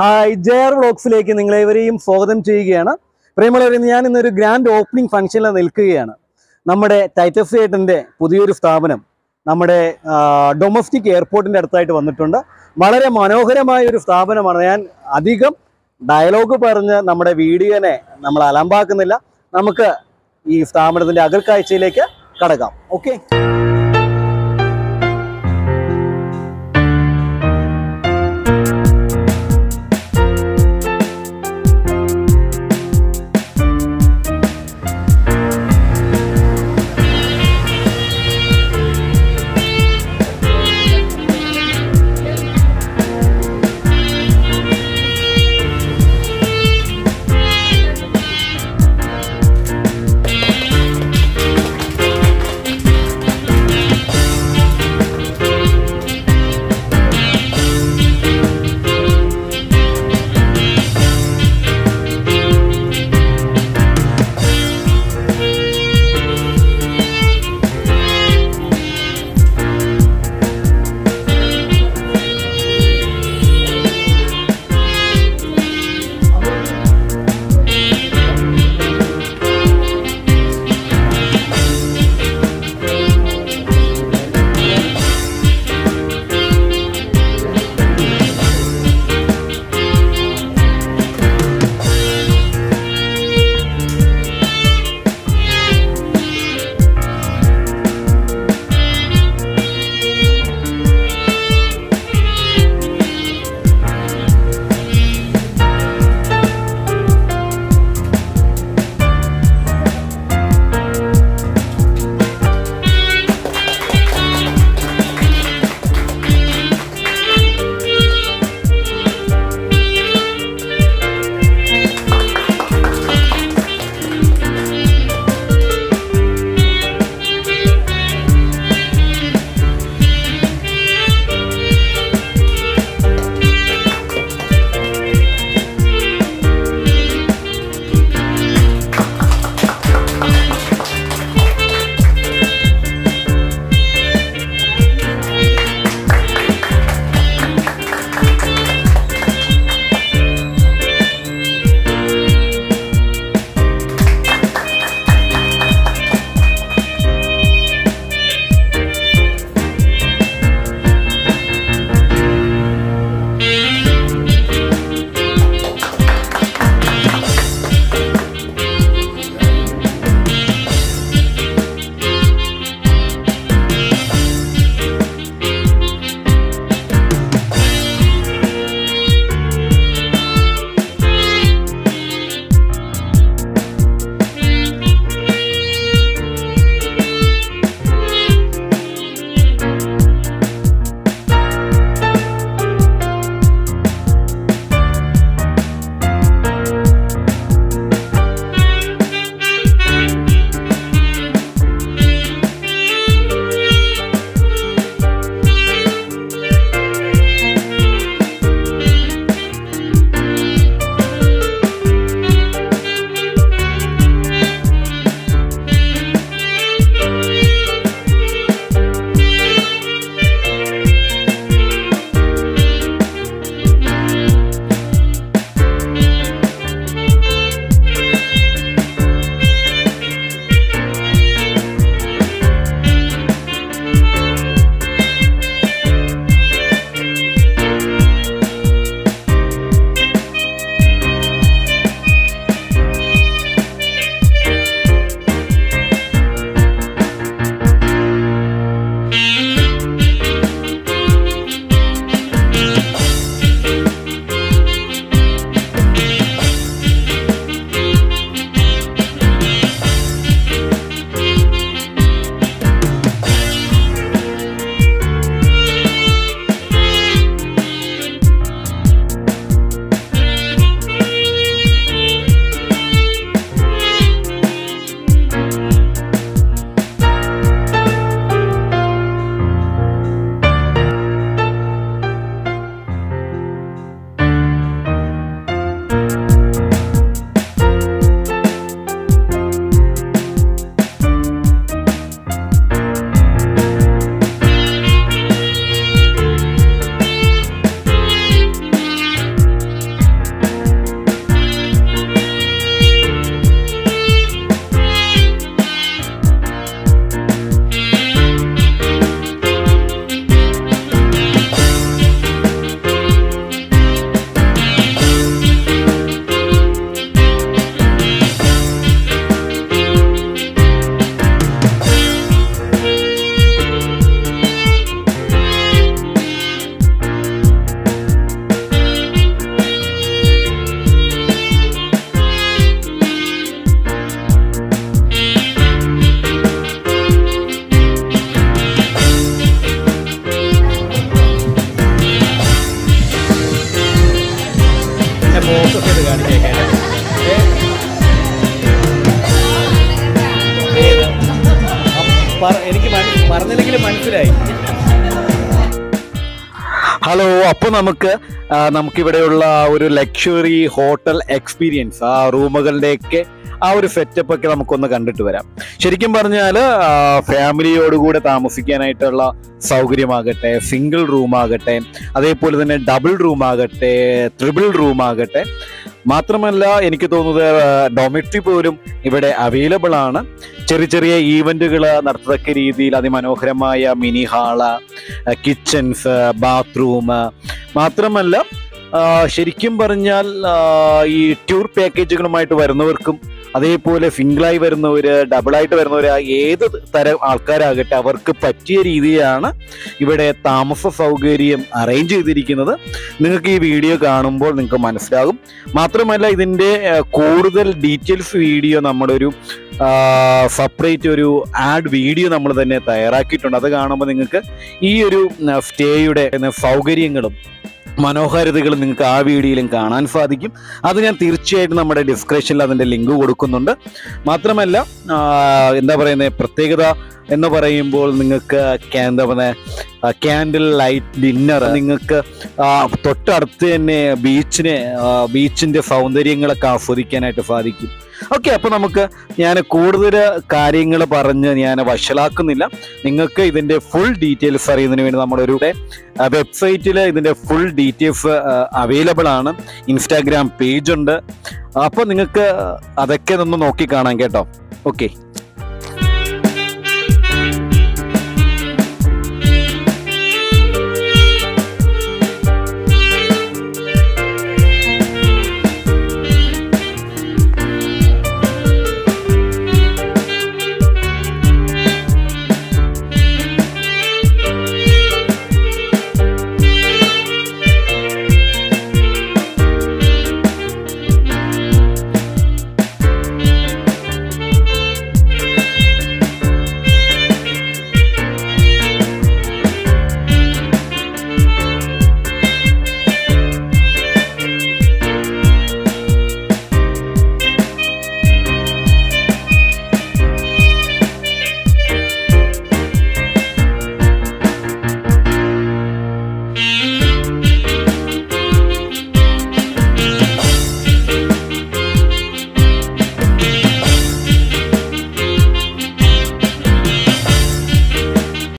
Hi J R വ്ളോഗ്സിലേക്ക് നിങ്ങളേവരെയും സ്വാഗതം ചെയ്യുകയാണ്. പ്രേമളവരെ ഞാൻ ഇന്നൊരു ഗ്രാൻഡ് ഓപ്പണിംഗ് ഫംഗ്ഷനിൽ നിൽക്കുകയാണ്. നമ്മുടെ ടൈറ്റസ് ഏട്ടന്റെ പുതിയൊരു സ്ഥാപനം നമ്മുടെ ഡൊമസ്റ്റിക് എയർപോർട്ടിന്റെ അടുത്തായിട്ട് വന്നിട്ടുണ്ട്. വളരെ മനോഹരമായ ഒരു സ്ഥാപനമാണ്. ഞാൻ അധികം ഡയലോഗ് പറഞ്ഞ് നമ്മുടെ വീഡിയോനെ നമ്മൾ അലമ്പാക്കുന്നില്ല. നമുക്ക് ഈ സ്ഥാപനത്തിന്റെ അകൽക്കാഴ്ചയിലേക്ക് കടക്കാം. ഓക്കെ ഹലോ അപ്പോൾ നമുക്ക് നമുക്കിവിടെയുള്ള ഒരു ലക്ഷറി ഹോട്ടൽ എക്സ്പീരിയൻസ് ആ റൂമുകളുടെയൊക്കെ ആ ഒരു സെറ്റപ്പ് ഒക്കെ നമുക്കൊന്ന് കണ്ടിട്ട് വരാം. ശരിക്കും പറഞ്ഞാൽ ഫാമിലിയോടുകൂടെ താമസിക്കാനായിട്ടുള്ള സൗകര്യമാകട്ടെ സിംഗിൾ റൂമാകട്ടെ അതേപോലെ തന്നെ ഡബിൾ റൂമാകട്ടെ ട്രിപ്പിൾ റൂമാകട്ടെ മാത്രമല്ല എനിക്ക് തോന്നുന്നത് ഡൊമിട്രി പോലും ഇവിടെ അവൈലബിൾ ആണ്. ചെറിയ ചെറിയ ഈവന്റുകൾ നടത്തത്തക്ക രീതിയിൽ അതിമനോഹരമായ മിനി ഹാൾ കിച്ചൺസ് ബാത്റൂം മാത്രമല്ല ശരിക്കും പറഞ്ഞാൽ ഈ ടൂർ പാക്കേജുകളുമായിട്ട് വരുന്നവർക്കും അതേപോലെ സിംഗിളായി വരുന്നവർ ഡബിളായിട്ട് വരുന്നവർ ഏത് തരം ആൾക്കാരാകട്ടെ അവർക്ക് പറ്റിയ രീതിയാണ് ഇവിടെ താമസ സൗകര്യം അറേഞ്ച് ചെയ്തിരിക്കുന്നത്. നിങ്ങൾക്ക് ഈ വീഡിയോ കാണുമ്പോൾ നിങ്ങൾക്ക് മനസ്സിലാകും. മാത്രമല്ല ഇതിന്റെ കൂടുതൽ ഡീറ്റെയിൽസ് വീഡിയോ നമ്മുടെ ഒരു സെപ്പറേറ്റ് ഒരു ആഡ് വീഡിയോ നമ്മൾ തന്നെ തയ്യാറാക്കിയിട്ടുണ്ട്. അത് കാണുമ്പോൾ നിങ്ങൾക്ക് ഈ ഒരു സ്റ്റേയുടെ സൗകര്യങ്ങളും മനോഹാരിതകളും നിങ്ങൾക്ക് ആ വീഡിയോയിലും കാണാൻ സാധിക്കും. അത് ഞാൻ തീർച്ചയായിട്ടും നമ്മുടെ ഡിസ്ക്രിപ്ഷനിൽ അതിന്റെ ലിങ്ക് കൊടുക്കുന്നുണ്ട്. മാത്രമല്ല എന്താ പറയുന്നത് പ്രത്യേകത എന്ന് പറയുമ്പോൾ നിങ്ങൾക്ക് എന്താ പറയുക ക്യാൻഡിൽ ലൈറ്റ് ഡിന്നർ നിങ്ങൾക്ക് തൊട്ടടുത്ത് തന്നെ ബീച്ചിനെ ബീച്ചിന്റെ സൗന്ദര്യങ്ങളൊക്കെ ആസ്വദിക്കാനായിട്ട് സാധിക്കും. ഓക്കെ അപ്പോൾ നമുക്ക് ഞാൻ കൂടുതൽ കാര്യങ്ങൾ പറഞ്ഞ് ഞാൻ വഷളാക്കുന്നില്ല. നിങ്ങൾക്ക് ഇതിന്റെ ഫുൾ ഡീറ്റെയിൽസ് അറിയുന്നതിന് വേണ്ടി നമ്മുടെ ഒരു വെബ്സൈറ്റിൽ ഇതിന്റെ ഫുൾ ഡീറ്റെയിൽസ് അവൈലബിൾ ആണ്. ഇൻസ്റ്റാഗ്രാം പേജ് ഉണ്ട്. അപ്പോൾ നിങ്ങൾക്ക് അതൊക്കെ ഒന്ന് നോക്കി കാണാം കേട്ടോ. ഓക്കെ